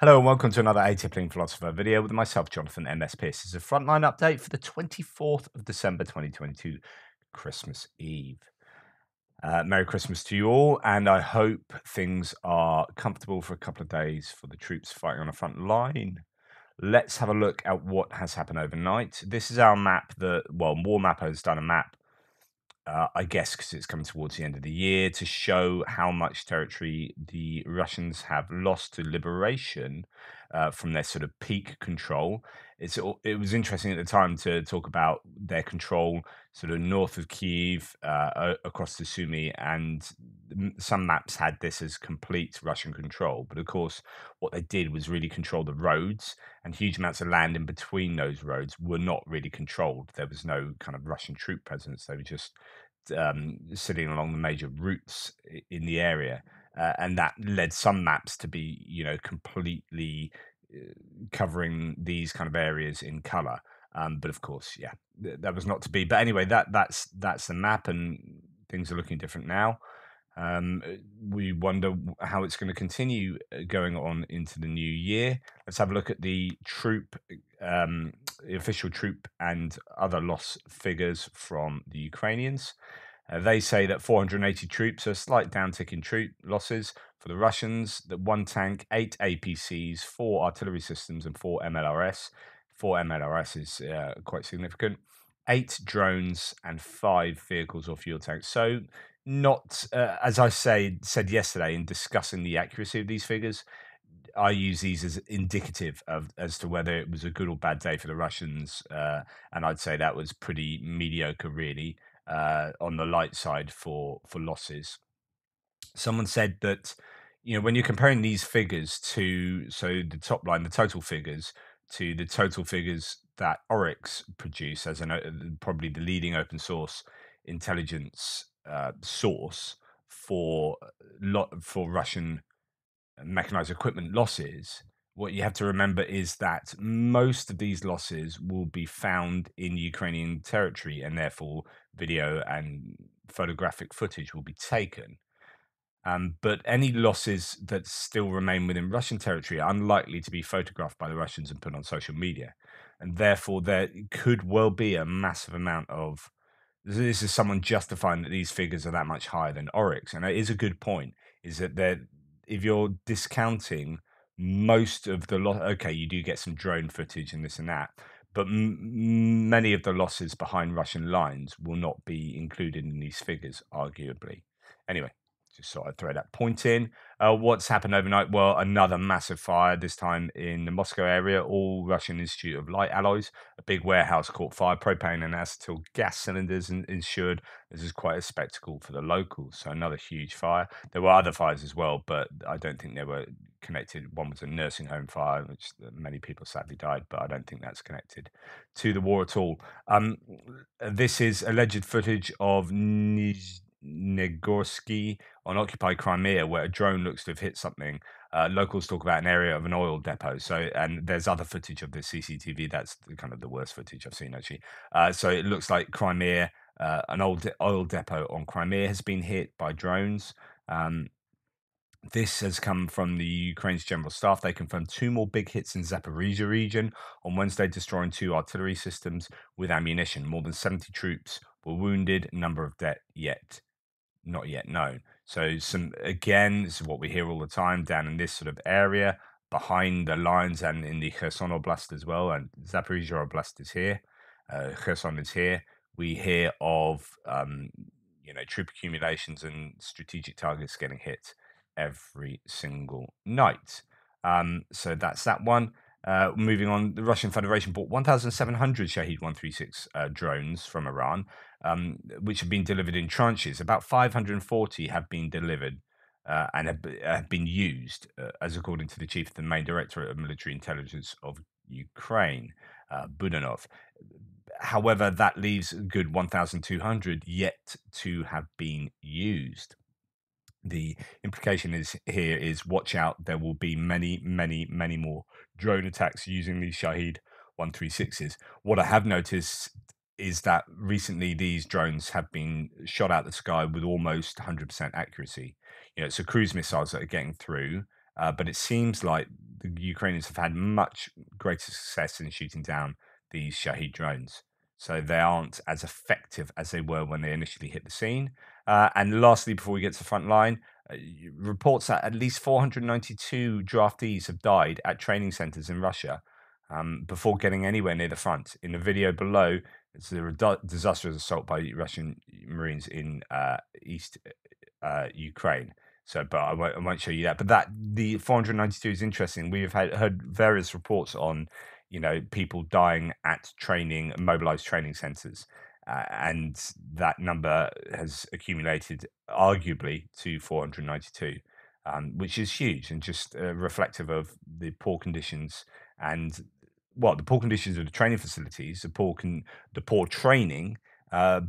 Hello and welcome to another A Tippling Philosopher video with myself, Jonathan MS Pearce. This is a frontline update for the 24th of December 2022, Christmas Eve. Uh, Merry Christmas to you all, and I hope things are comfortable for a couple of days for the troops fighting on the front line. Let's have a look at what has happened overnight. This is our map that, well, War Map has done a map uh, I guess because it's coming towards the end of the year, to show how much territory the Russians have lost to liberation uh, from their sort of peak control. It's it was interesting at the time to talk about their control sort of north of Kiev, uh, across the Sumy, and some maps had this as complete Russian control. But of course, what they did was really control the roads, and huge amounts of land in between those roads were not really controlled. There was no kind of Russian troop presence. They were just um, sitting along the major routes in the area. Uh, and that led some maps to be, you know, completely covering these kind of areas in color. Um, but of course, yeah, th- that was not to be. But anyway, that that's that's the map, and things are looking different now. Um, uh, we wonder how it's going to continue uh, going on into the new year. Let's have a look at the troop, um, the official troop, and other loss figures from the Ukrainians. Uh, they say that 480 troops, a slight downtick in troop losses for the Russians. That one tank, eight APCs, four artillery systems, and four MLRS. Four MLRS is uh, quite significant. Eight drones and five vehicles or fuel tanks. So not uh, as I say said yesterday in discussing the accuracy of these figures. I use these as indicative of as to whether it was a good or bad day for the Russians, uh, and I'd say that was pretty mediocre, really, uh, on the light side for for losses. Someone said that you know when you're comparing these figures to so the top line, the total figures to the total figures that Oryx produce as an uh, probably the leading open source intelligence uh, source for uh, lot for Russian mechanized equipment losses, what you have to remember is that most of these losses will be found in Ukrainian territory, and therefore video and photographic footage will be taken. Um, but any losses that still remain within Russian territory are unlikely to be photographed by the Russians and put on social media. And therefore, there could well be a massive amount of this is someone justifying that these figures are that much higher than Oryx, and it is a good point. Is that if you're discounting most of the loss, okay, you do get some drone footage and this and that, but m- many of the losses behind Russian lines will not be included in these figures, arguably. Anyway, just sort of throw that point in. Uh, what's happened overnight? Well, another massive fire, this time in the Moscow area. All Russian Institute of Light Alloys. A big warehouse caught fire. Propane and acetyl gas cylinders ensured. This is quite a spectacle for the locals. So, another huge fire. There were other fires as well, but I don't think they were connected. One was a nursing home fire, which many people sadly died, but I don't think that's connected to the war at all. Um, this is alleged footage of Niz Negorsky on occupied Crimea, where a drone looks to have hit something. Uh, locals talk about an area of an oil depot. So, and there's other footage of the CCTV. That's kind of the worst footage I've seen actually. Uh, so it looks like Crimea, uh, an old oil depot on Crimea, has been hit by drones. Um, this has come from the Ukraine's general staff. They confirmed two more big hits in Zaporizhia region on Wednesday, destroying two artillery systems with ammunition. More than 70 troops were wounded. Number of dead yet not yet known. So some again, this is what we hear all the time down in this sort of area behind the lines and in the Kherson Oblast as well. And Zaporizhia Oblast is here. Uh, Kherson is here. We hear of um, you know troop accumulations and strategic targets getting hit every single night. Um, so that's that one. Uh, moving on, the Russian Federation bought 1,700 Shahed 136 uh, drones from Iran, um, which have been delivered in tranches. About 540 have been delivered uh, and have, have, been used, uh, as according to the chief of the main directorate of military intelligence of Ukraine, uh, Budanov. However, that leaves a good 1,200 yet to have been used the implication is here is watch out there will be many many many more drone attacks using these shahed 136s what i have noticed is that recently these drones have been shot out the sky with almost 100% accuracy you know so cruise missiles that are getting through uh, but it seems like the Ukrainians have had much greater success in shooting down these Shahed drones. So they aren't as effective as they were when they initially hit the scene. Uh, and lastly, before we get to the front line, uh, reports that at least 492 draftees have died at training centers in Russia um, before getting anywhere near the front. In the video below, it's a disastrous assault by Russian Marines in uh, East uh, Ukraine. So, but I won't, I won't, show you that. But that the 492 is interesting. We have had, heard various reports on, you know, people dying at training, mobilized training centers. Uh, and that number has accumulated arguably to 492, um, which is huge and just uh, reflective of the poor conditions and well, the poor conditions of the training facilities, the poor con- the poor training, uh,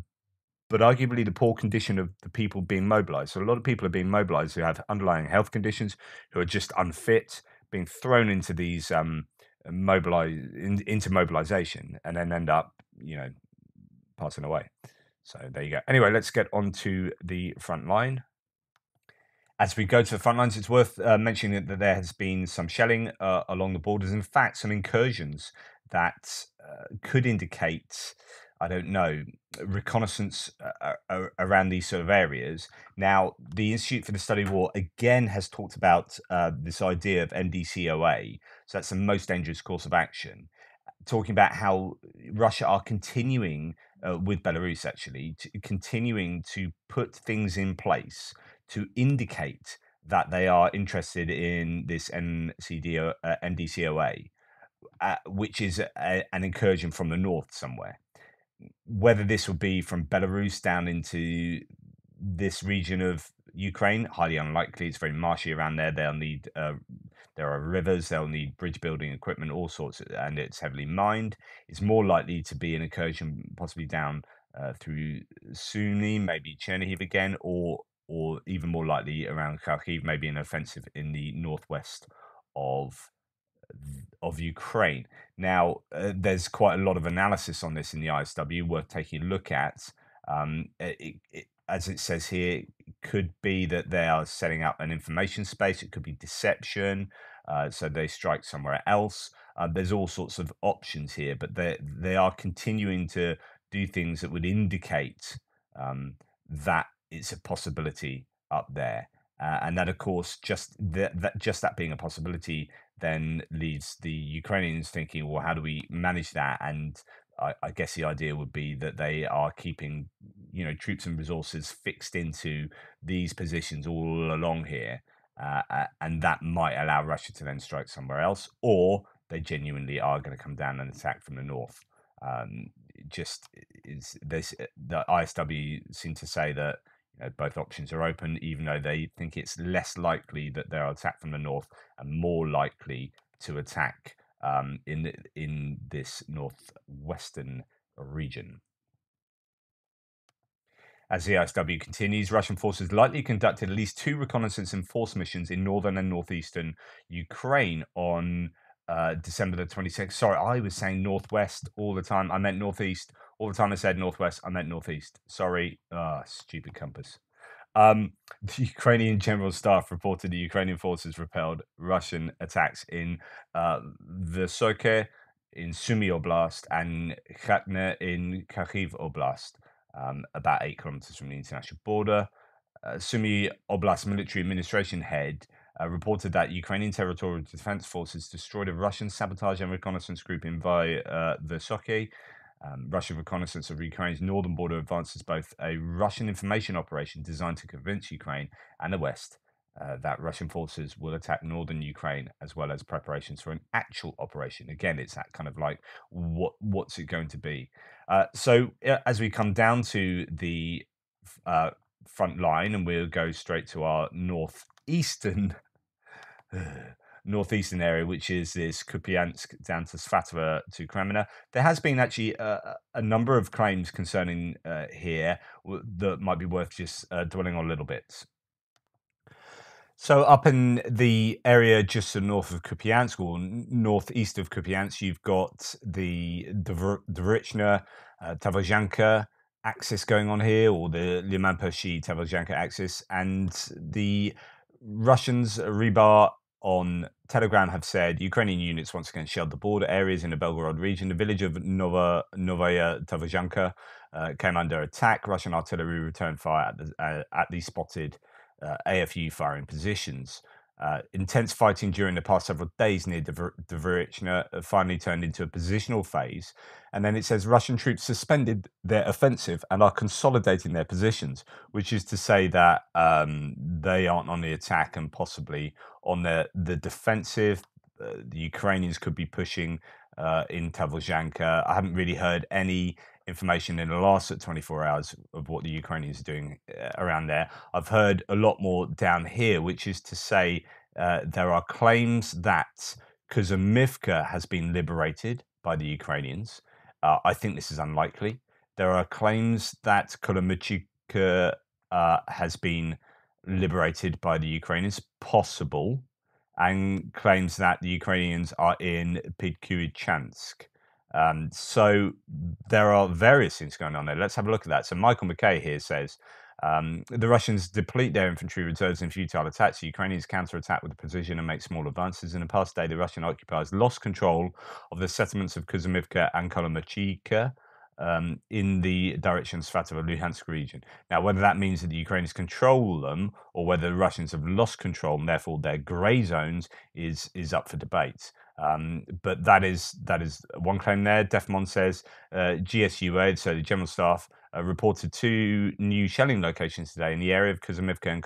but arguably the poor condition of the people being mobilized. So a lot of people are being mobilized who have underlying health conditions, who are just unfit, being thrown into these um, mobilize in, into mobilization, and then end up, you know, passing away. So there you go. Anyway, let's get on to the front line. As we go to the front lines, it's worth uh, mentioning that there has been some shelling uh, along the borders. In fact, some incursions that uh, could indicate, I don't know, reconnaissance uh, uh, around these sort of areas. Now, the Institute for the Study of War again has talked about uh, this idea of MDCOA. So that's the most dangerous course of action talking about how Russia are continuing uh, with Belarus, actually, to, continuing to put things in place to indicate that they are interested in this NCDO, uh, NDCOA, uh, which is a, an incursion from the north somewhere. Whether this will be from Belarus down into this region of Ukraine, highly unlikely. It's very marshy around there. They'll need uh, there are rivers. They'll need bridge building equipment, all sorts, and it's heavily mined. It's more likely to be an incursion, possibly down uh, through Sumy, maybe Chernihiv again, or or even more likely around Kharkiv, maybe an offensive in the northwest of of Ukraine. Now, uh, there's quite a lot of analysis on this in the ISW worth taking a look at. Um, it, it, as it says here, it could be that they are setting up an information space. It could be deception. Uh, so they strike somewhere else. Uh, there's all sorts of options here, but they they are continuing to do things that would indicate um, that it's a possibility up there. Uh, and that, of course, just that, that just that being a possibility then leads the Ukrainians thinking, well, how do we manage that? And I, I, guess the idea would be that they are keeping, you know, troops and resources fixed into these positions all along here, uh, and that might allow Russia to then strike somewhere else, or they genuinely are going to come down and attack from the north. Um, just is this the ISW seem to say that you know, both options are open, even though they think it's less likely that they'll attack from the north and more likely to attack um, in in this northwestern region. As the ISW continues, Russian forces likely conducted at least two reconnaissance and force missions in northern and northeastern Ukraine on uh, December the 26th. Sorry, I was saying northwest all the time. I meant northeast. All the time I said northwest, I meant northeast. Sorry. Ah, oh, stupid compass. Um, the Ukrainian General Staff reported the Ukrainian forces repelled Russian attacks in uh, Vysoke, in Sumy Oblast, and Khatne in Kharkiv Oblast, um, about eight kilometers from the international border. Uh, Sumy Oblast military administration head uh, reported that Ukrainian territorial defense forces destroyed a Russian sabotage and reconnaissance group in Vy uh. Um, Russian reconnaissance of Ukraine's northern border advances both a Russian information operation designed to convince Ukraine and the West uh, that Russian forces will attack northern Ukraine, as well as preparations for an actual operation. Again, it's that kind of like, what what's it going to be? Uh, so uh, as we come down to the uh, front line, and we'll go straight to our northeastern northeastern area, which is this Kupiansk down to Svatovo to Kreminna. There has been actually a, a number of claims concerning uh, here that might be worth just uh, dwelling on a little bit. So up in the area just to north of Kupiansk or northeast of Kupiansk, you've got the Dvorichna, uh, Tavozhanka axis going on here, or the Liman Pershi Tavozhanka axis, and the Russians Rybar on Telegram have said Ukrainian units once again shelled the border areas in the Belgorod region. The village of Nova Novaya Tavozhanka uh, came under attack. Russian artillery returned fire at the, uh, at the spotted uh, AFU firing positions. Uh, intense fighting during the past several days near Dvorichna uh, finally turned into a positional phase. And then it says Russian troops suspended their offensive and are consolidating their positions, which is to say that um, they aren't on the attack and possibly on the, the defensive. Uh, the Ukrainians could be pushing uh, in Tavozhanka. I haven't really heard any information in the last 24 hours of what the Ukrainians are doing uh, around there. I've heard a lot more down here, which is to say uh, there are claims that Kuzamivka has been liberated by the Ukrainians. Uh, I think this is unlikely. There are claims that Kolomychika uh, has been liberated by the Ukrainians, possible, and claims that the Ukrainians are in Pidkuichansk. Um, so there are various things going on there. Let's have a look at that. So Michael McKay here says um, the Russians deplete their infantry reserves in futile attacks. The Ukrainians counterattack with precision and make small advances. In the past day, the Russian occupiers lost control of the settlements of Kuzumivka and Kolomachika um, in the direction of Svatovo Luhansk region. Now, whether that means that the Ukrainians control them or whether the Russians have lost control and therefore they're grey zones is is up for debate. Um, but that is that is one claim there. Defmon says uh, GSUA, so the General Staff, uh, reported two new shelling locations today in the area of Kuzumivka and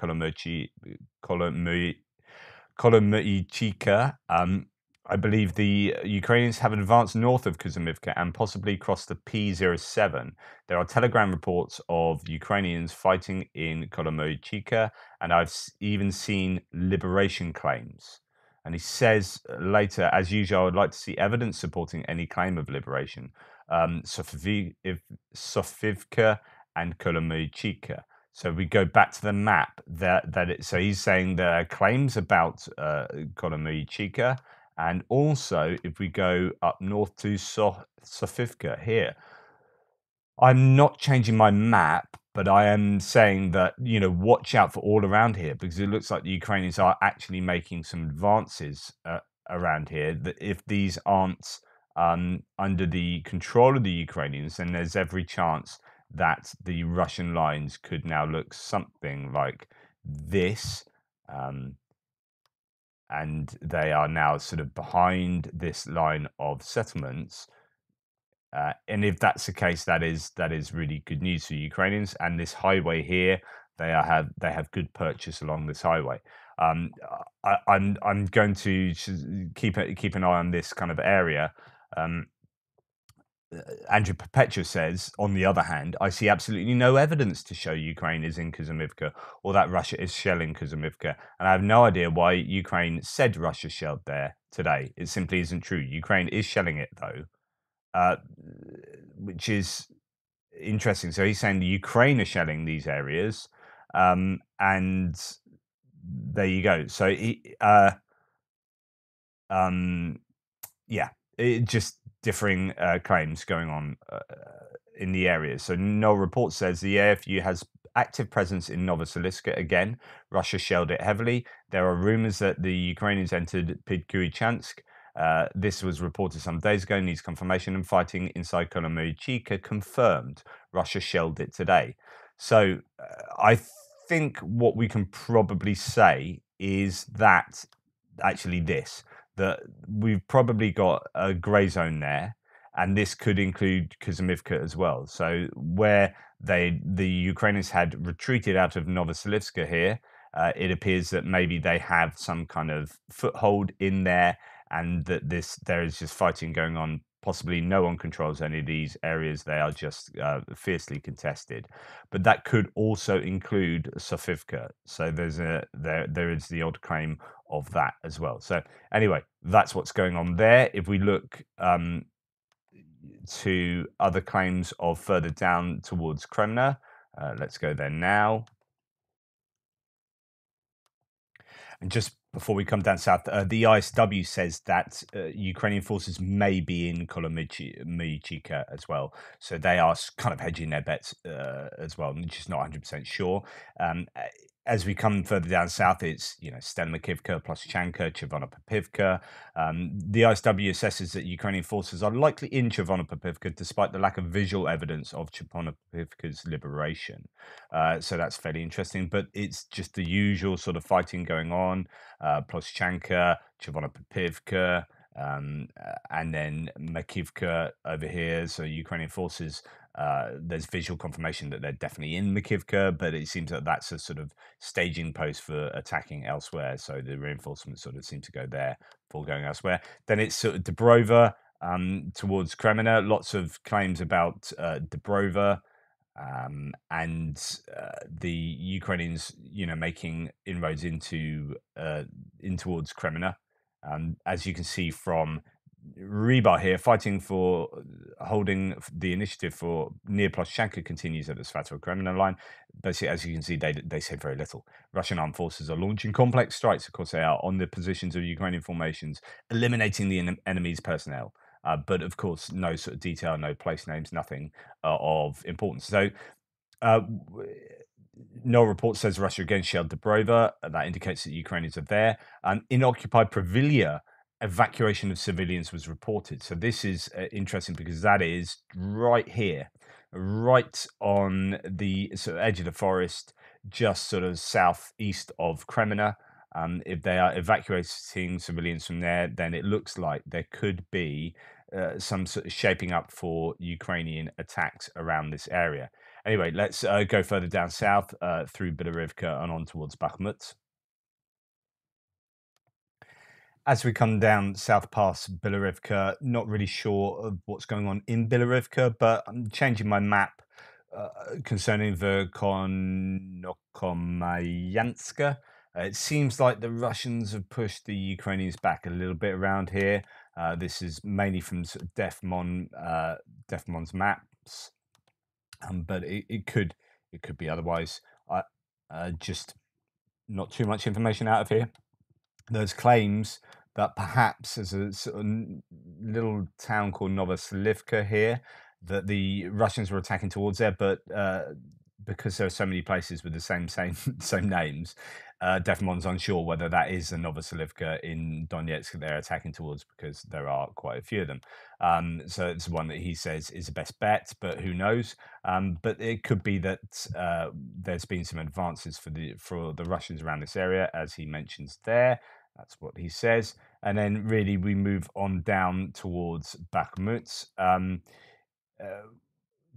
Kolomychika. Um, I believe the Ukrainians have advanced north of Kuzumivka and possibly crossed the P07. There are telegram reports of Ukrainians fighting in Kolomychika, and I've even seen liberation claims. And he says uh, later, as usual, I would like to see evidence supporting any claim of liberation. Um, Sofivka and Kolomychika. So we go back to the map that that it, so he's saying there are claims about uh, Kolomychika, and also if we go up north to so- Sofivka here, I'm not changing my map but I am saying that you know watch out for all around here because it looks like the Ukrainians are actually making some advances uh, around here. That if these aren't um, under the control of the Ukrainians, then there's every chance that the Russian lines could now look something like this. Um, and they are now sort of behind this line of settlements uh, and if that's the case, that is that is really good news for Ukrainians. And this highway here, they are, have they have good purchase along this highway. Um, I, am I'm, I'm going to keep keep an eye on this kind of area. Um, uh, Andrew Perpetua says, on the other hand, I see absolutely no evidence to show Ukraine is in Kuzumivka or that Russia is shelling Kuzumivka. And I have no idea why Ukraine said Russia shelled there today. It simply isn't true. Ukraine is shelling it, though uh, which is interesting. So he's saying the Ukraine are shelling these areas, um, and there you go. So he, uh, um, yeah, it, just differing uh, claims going on uh, in the areas. So no report says the AFU has active presence in Novoselivske again. Russia shelled it heavily. There are rumors that the Ukrainians entered Pidkuichansk uh, this was reported some days ago, needs confirmation, and fighting inside Kolomychika confirmed. Russia shelled it today. So uh, I think what we can probably say is that actually this that we've probably got a grey zone there, and this could include Kuzmivka as well. So where they the Ukrainians had retreated out of Novoselivske here, uh, it appears that maybe they have some kind of foothold in there and that this there is just fighting going on. Possibly no one controls any of these areas; they are just uh, fiercely contested. But that could also include Sofivka. So there's a there there is the odd claim of that as well. So anyway, that's what's going on there. If we look um, to other claims of further down towards Kreminna, uh, let's go there now. And just before we come down south, uh, the ISW says that uh, Ukrainian forces may be in Kolomychika as well. So they are kind of hedging their bets uh, as well, just not 100% sure. Um, as we come further down south, it's you know Stelimakivka, Ploschanka, Chervonopopivka. Um, the ISW assesses that Ukrainian forces are likely in Chervonopopivka despite the lack of visual evidence of Chervonopopivka's liberation. Uh, so that's fairly interesting, but it's just the usual sort of fighting going on. Uh, Ploschanka, Chervonopopivka, um, uh, and then Makivka over here. So Ukrainian forces, uh, there's visual confirmation that they're definitely in Makivka, but it seems that that's a sort of staging post for attacking elsewhere. So the reinforcements sort of seem to go there before going elsewhere. Then it's sort of Dubrova um, towards Kreminna. Lots of claims about uh, Dubrova. Um, and uh, the Ukrainians, you know, making inroads into uh, in towards Kreminna, um, as you can see from Rybar here, fighting for uh, holding the initiative for near Ploschanka continues at the Svatov Kreminna line. Basically, as you can see, they, they say very little. Russian armed forces are launching complex strikes. Of course, they are on the positions of Ukrainian formations, eliminating the en- enemy's personnel. Uh, but of course, no sort of detail, no place names, nothing uh, of importance. So, uh, no report says Russia again shelled Dubrova. That indicates that Ukrainians are there. Um, in occupied Provilia, evacuation of civilians was reported. So this is uh, interesting because that is right here, right on the sort of edge of the forest, just sort of southeast of Kreminna. Um, if they are evacuating civilians from there, then it looks like there could be uh, some sort of shaping up for Ukrainian attacks around this area. Anyway, let's uh, go further down south uh, through Bilohorivka and on towards Bakhmut. As we come down south past Bilohorivka, not really sure of what's going on in Bilohorivka, but I'm changing my map uh, concerning the Konokomayanska. Uh, it seems like the Russians have pushed the Ukrainians back a little bit around here. Uh, this is mainly from Defmon, uh, Defmon's maps um, but it, it could it could be otherwise. I uh, just not too much information out of here. There's claims that perhaps there's a sort of little town called Novoselivka here that the Russians were attacking towards there, but uh, because there are so many places with the same same same names, uh, Defmon's unsure whether that is the Novoselivka in Donetsk that they're attacking towards because there are quite a few of them. Um, so it's one that he says is the best bet, but who knows? Um, but it could be that uh, there's been some advances for the for the Russians around this area, as he mentions there. That's what he says. And then really we move on down towards Bakhmut. Um, uh,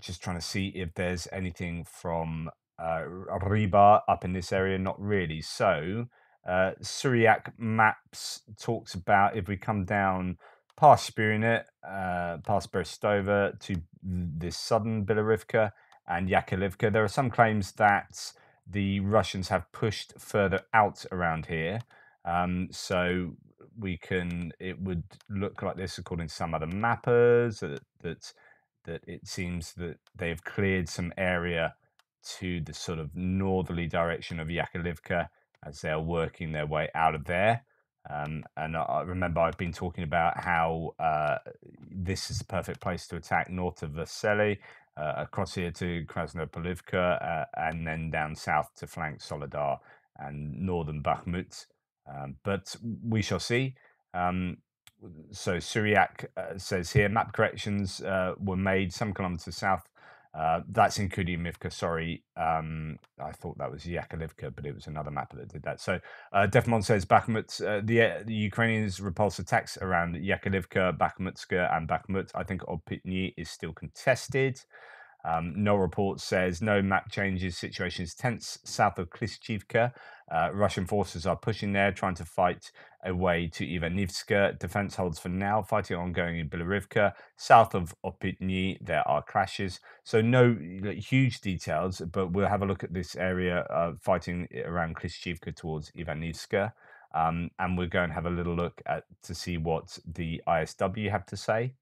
just trying to see if there's anything from uh, Rybar up in this area, not really. So uh, Suriyak Maps talks about if we come down past Spurinet, uh, past Berestova to this southern Bilohorivka and Yakovlivka, there are some claims that the Russians have pushed further out around here. Um, so we can, it would look like this according to some other mappers that, that that it seems that they've cleared some area to the sort of northerly direction of Yakovlivka as they're working their way out of there. Um, and I remember I've been talking about how uh, this is the perfect place to attack north of Vasily, uh, across here to Krasnopolivka, uh, and then down south to flank Soledar and northern Bakhmut. Um, but we shall see. Um, so Suriyak uh, says here map corrections uh, were made some kilometers south uh, that's in Kudyumivka, sorry. Um, I thought that was Yakovlivka, but it was another mapper that did that. So uh, Defmon says Bakhmut, uh, the, uh, the Ukrainians repulse attacks around Yakovlivka, Bakhmutska, and Bakhmut. I think Opitny is still contested. Um, no report says no map changes. Situation is tense south of Klishchivka. Uh, Russian forces are pushing there, trying to fight a way to Ivanivska. Defense holds for now, fighting ongoing in Bilohorivka. South of Opitny, there are clashes. So, no huge details, but we'll have a look at this area uh, fighting around Klishchivka towards Ivanivska. Um, and we're going to have a little look at to see what the ISW have to say.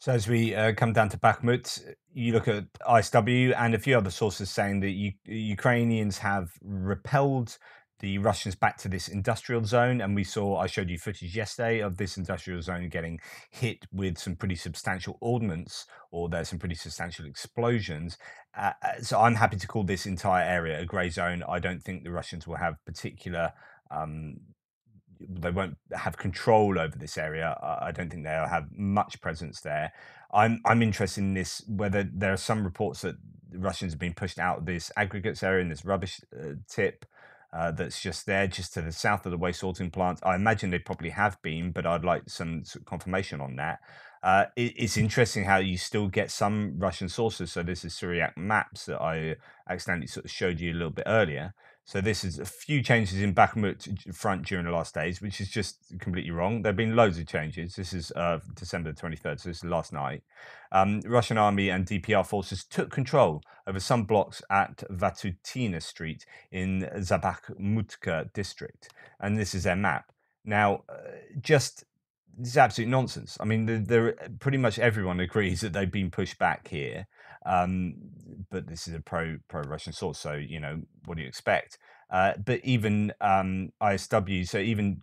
So as we uh, come down to Bakhmut, you look at ISW and a few other sources saying that U- Ukrainians have repelled the Russians back to this industrial zone. And we saw, I showed you footage yesterday of this industrial zone getting hit with some pretty substantial ordnance, or there's some pretty substantial explosions. Uh, uh so I'm happy to call this entire area a grey zone. I don't think the Russians will have particular. Um, they won't have control over this area. I don't think they'll have much presence there. I'm I'm interested in this whether there are some reports that Russians have been pushed out of this aggregates area in this rubbish uh, tip uh, that's just there, just to the south of the waste sorting plant. I imagine they probably have been, but I'd like some confirmation on that. Uh, it, it's interesting how you still get some Russian sources. So this is Suriyak maps that I accidentally sort of showed you a little bit earlier. So this is a few changes in Bakhmut front during the last days, which is just completely wrong. There have been loads of changes. This is uh, December 23rd, so this is last night. Um, Russian army and DPR forces took control over some blocks at Vatutina Street in Zabakhmutka district, and this is their map. Now, uh, just this is absolute nonsense. I mean, there pretty much everyone agrees that they've been pushed back here. Um, but this is a pro pro Russian source, so you know what do you expect? Uh, but even um, ISW, so even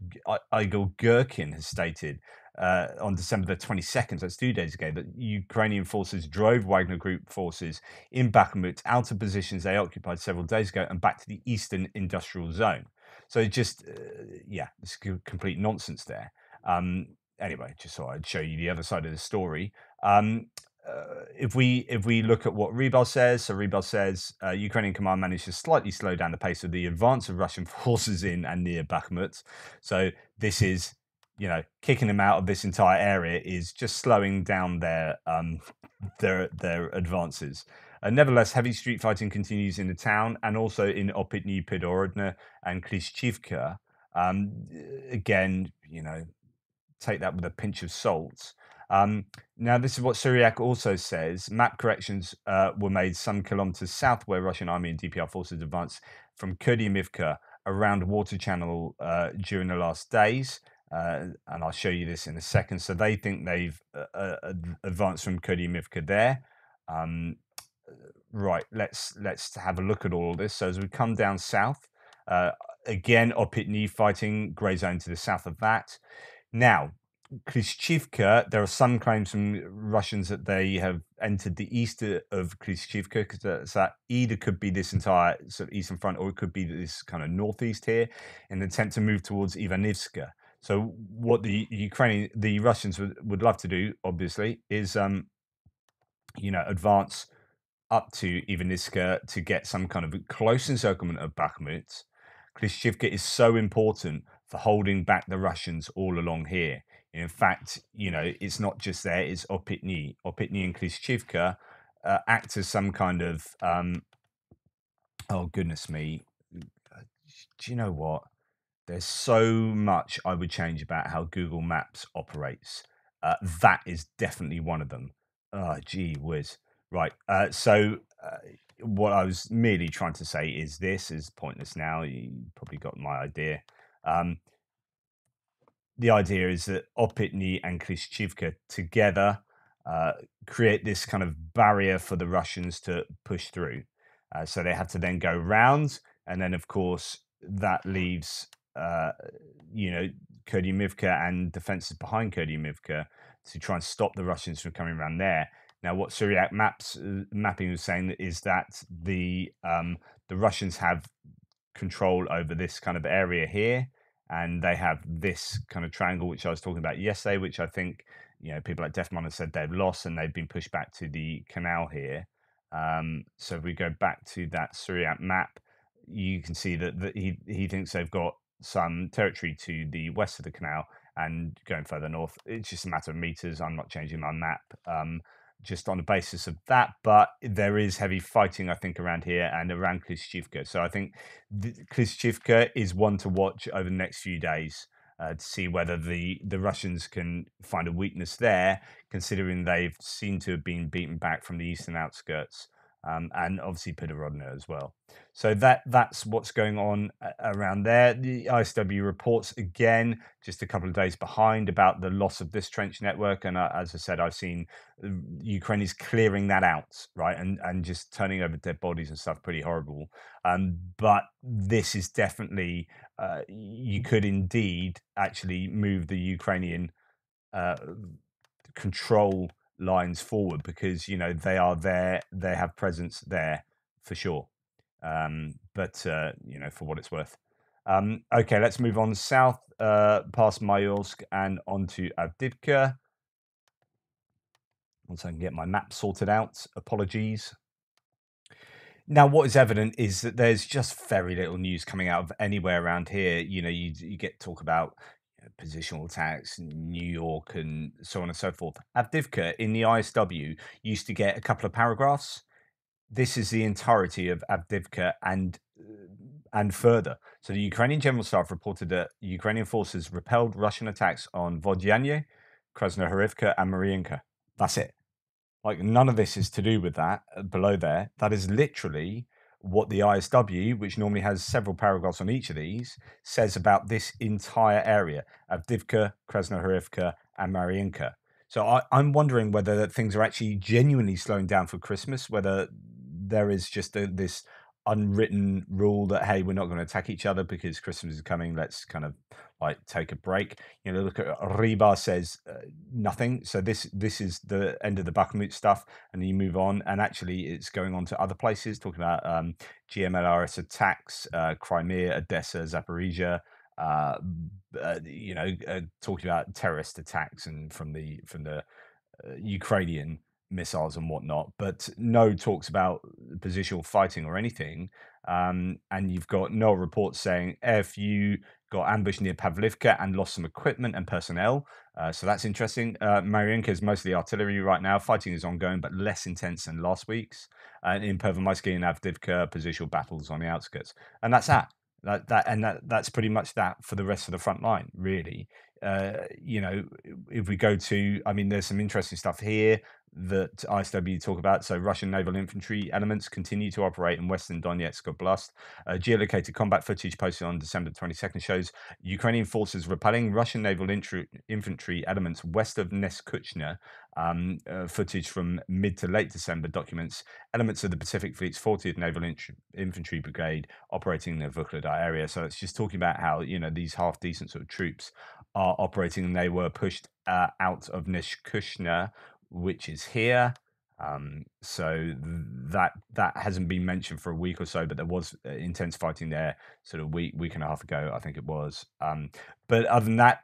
Igor Girkin has stated uh, on December the 22nd, so it's two days ago, that Ukrainian forces drove Wagner Group forces in Bakhmut out of positions they occupied several days ago and back to the eastern industrial zone. So just, uh, yeah, it's complete nonsense there. Um, anyway, just thought I'd show you the other side of the story. Um, uh, if we if we look at what Rybar says, so Rybar says uh, Ukrainian command managed to slightly slow down the pace of the advance of Russian forces in and near Bakhmut. So this is, you know, kicking them out of this entire area is just slowing down their um, their their advances. Uh, nevertheless, heavy street fighting continues in the town and also in Opitny Pidorodna and Klishchivka. Um, again, you know, take that with a pinch of salt. Um, now, this is what Suriyak also says. Map corrections uh, were made some kilometers south where Russian army and DPR forces advanced from Kurdyivka around Water Channel uh, during the last days. Uh, and I'll show you this in a second. So they think they've uh, uh, advanced from Kurdyivka there. Um, right, let's let's have a look at all of this. So as we come down south, uh, again, Opitny fighting, grey zone to the south of that. Now, Klishchivka, there are some claims from Russians that they have entered the east of Klishchivka, because that either could be this entire sort of eastern front, or it could be this kind of northeast here, in an attempt to move towards Ivanivska. So, what the Ukrainian, the Russians would, would love to do, obviously, is um, you know advance up to Ivanivska to get some kind of close encirclement of Bakhmut. Klishchivka is so important for holding back the Russians all along here. In fact, you know, it's not just there, it's Opitny. Opitny and Klishchivka uh, act as some kind of, um, oh, goodness me. Uh, do you know what? There's so much I would change about how Google Maps operates. Uh, that is definitely one of them. Oh, gee whiz. Right. Uh, so, uh, what I was merely trying to say is this is pointless now. You probably got my idea. Um, the idea is that Opitny and Klishchivka together uh, create this kind of barrier for the Russians to push through. Uh, so they have to then go round, and then of course that leaves uh, you know Kurdyivka and defenses behind Kurdyivka to try and stop the Russians from coming around there. Now, what Suriyak maps uh, mapping was saying is that the um, the Russians have control over this kind of area here, and they have this kind of triangle which I was talking about yesterday, which I think you know people like Defmon have said they've lost and they've been pushed back to the canal here. Um, so if we go back to that Suriyak map, you can see that, that he he thinks they've got some territory to the west of the canal and going further north. It's just a matter of meters. I'm not changing my map. Um, just on the basis of that. But there is heavy fighting, I think, around here and around Klishchivka. So I think Klishchivka is one to watch over the next few days uh, to see whether the, the Russians can find a weakness there, considering they've seemed to have been beaten back from the eastern outskirts um, and obviously Pidorodna as well. So that that's what's going on around there. The ISW reports again, just a couple of days behind about the loss of this trench network, and uh, as I said, I've seen uh, Ukraine is clearing that out, right, and and just turning over dead bodies and stuff, pretty horrible. Um, but this is definitely uh, you could indeed actually move the Ukrainian uh, control lines forward because you know they are there they have presence there for sure. Um but uh you know for what it's worth. Um okay let's move on south uh past Mayorsk and onto Avdiivka once I can get my map sorted out apologies. Now, what is evident is that there's just very little news coming out of anywhere around here. You know, you you get talk about positional attacks, New York, and so on and so forth. Avdiivka in the ISW used to get a couple of paragraphs. This is the entirety of Avdiivka and uh, and further. So the Ukrainian General Staff reported that Ukrainian forces repelled Russian attacks on Vodyane, Krasnohorivka, and Mariinka. That's it. Like none of this is to do with that uh, below there. That is literally what the ISW, which normally has several paragraphs on each of these, says about this entire area of Divka, Krasnohorivka, and Mariinka. So I, I'm wondering whether things are actually genuinely slowing down for Christmas, whether there is just a, this unwritten rule that hey we're not going to attack each other because christmas is coming let's kind of like take a break. You know look at Rybar says uh, nothing. So this this is the end of the bakhmut stuff and you move on and actually it's going on to other places talking about um, gmlrs attacks uh, crimea odessa zaporizhia uh, uh, you know uh, talking about terrorist attacks and from the from the uh, ukrainian missiles and whatnot, but no talks about positional fighting or anything. Um, and you've got no reports saying if you got ambushed near Pavlivka and lost some equipment and personnel. Uh, so that's interesting. Uh, Mariinka is mostly artillery right now. Fighting is ongoing, but less intense than last week's. And in Pervomaisky and Avdiivka, positional battles on the outskirts. And that's that. That, that and that that's pretty much that for the rest of the front line, really. Uh, you know, if we go to, I mean, there's some interesting stuff here that ISW talk about. So Russian naval infantry elements continue to operate in western Donetsk Oblast. Uh, geolocated combat footage posted on December 22nd shows Ukrainian forces repelling Russian naval infantry elements west of Neskuchna. Um, uh, footage from mid to late December documents elements of the Pacific Fleet's 40th Naval Infantry Brigade operating in the Vuhledar area. So it's just talking about how you know these half decent sort of troops are operating and they were pushed uh, out of Neskuchna which is here. Um, so that that hasn't been mentioned for a week or so, but there was uh, intense fighting there, sort of week week and a half ago, I think it was. Um, but other than that,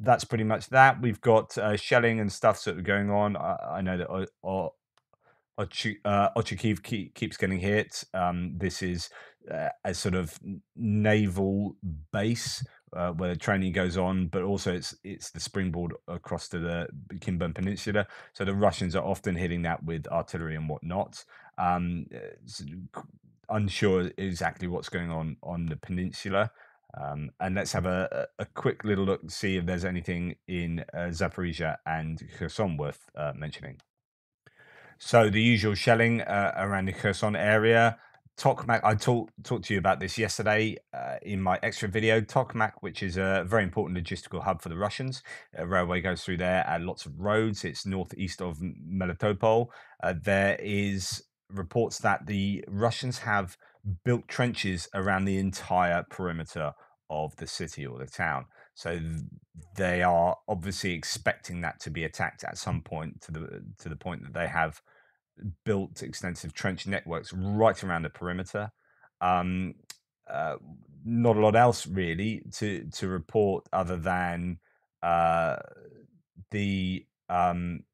that's pretty much that. We've got uh, shelling and stuff sort of going on. I, I know that uh, Ochakiv keep, keeps getting hit. Um, this is uh, a sort of naval base uh, where the training goes on, but also it's it's the springboard across to the Kinburn Peninsula. So the Russians are often hitting that with artillery and whatnot. Um, unsure exactly what's going on on the peninsula. Um, and let's have a, a, quick little look, to see if there's anything in uh, Zaporizhia and Kherson worth uh, mentioning. So the usual shelling uh, around the Kherson area. Tokmak, I talked talked to you about this yesterday uh, in my extra video. Tokmak, which is a very important logistical hub for the Russians, a railway goes through there and lots of roads. It's northeast of Melitopol. Uh, there is reports that the Russians have built trenches around the entire perimeter of the city or the town. So they are obviously expecting that to be attacked at some point to the to the point that they have built extensive trench networks right around the perimeter. Um, uh, not a lot else really to to report other than uh, the um,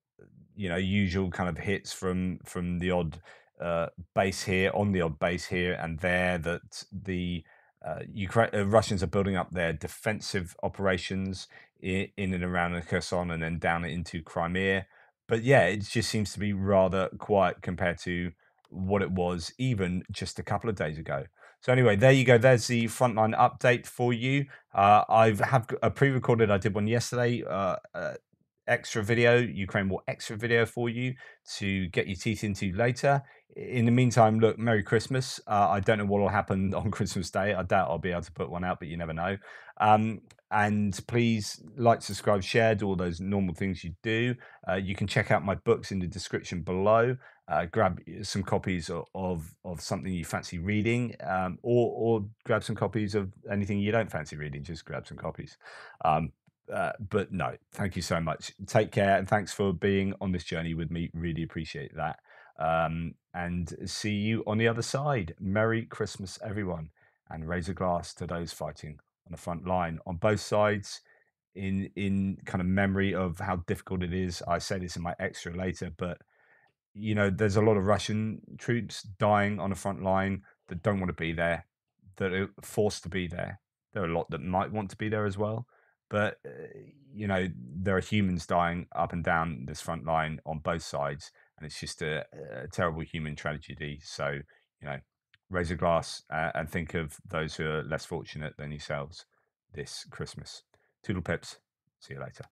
you know usual kind of hits from from the odd uh, base here on the odd base here and there that the uh, Ukraine, uh, Russians are building up their defensive operations in, in and around Kherson and then down into Crimea but yeah, it just seems to be rather quiet compared to what it was even just a couple of days ago. So anyway, there you go. There's the frontline update for you. Uh, I've have a pre-recorded. I did one yesterday. Uh, uh, extra video, Ukraine War extra video for you to get your teeth into later. In the meantime, look, Merry Christmas. Uh, I don't know what will happen on Christmas Day. I doubt I'll be able to put one out, but you never know. Um, and please like, subscribe, share, do all those normal things you do. Uh, you can check out my books in the description below. Uh, grab some copies of, of, of something you fancy reading, um, or or grab some copies of anything you don't fancy reading. Just grab some copies. Um, uh, but no, thank you so much. Take care, and thanks for being on this journey with me. Really appreciate that. Um, and see you on the other side. Merry Christmas, everyone, and raise a glass to those fighting on the front line on both sides. In in kind of memory of how difficult it is. I say this in my extra later, but you know, there's a lot of Russian troops dying on the front line that don't want to be there, that are forced to be there. There are a lot that might want to be there as well, but uh, you know, there are humans dying up and down this front line on both sides, and it's just a, a terrible human tragedy. So, you know, raise a glass uh, and think of those who are less fortunate than yourselves this Christmas. Toodle pips. See you later.